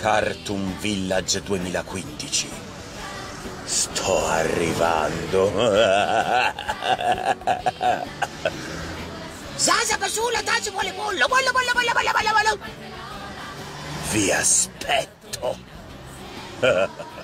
Cartoon Village 2015. Sto arrivando. Sasa Basula, taci vuole bollo, bollo, bollo, bollo, bollo, bollo, bollo. Vi aspetto.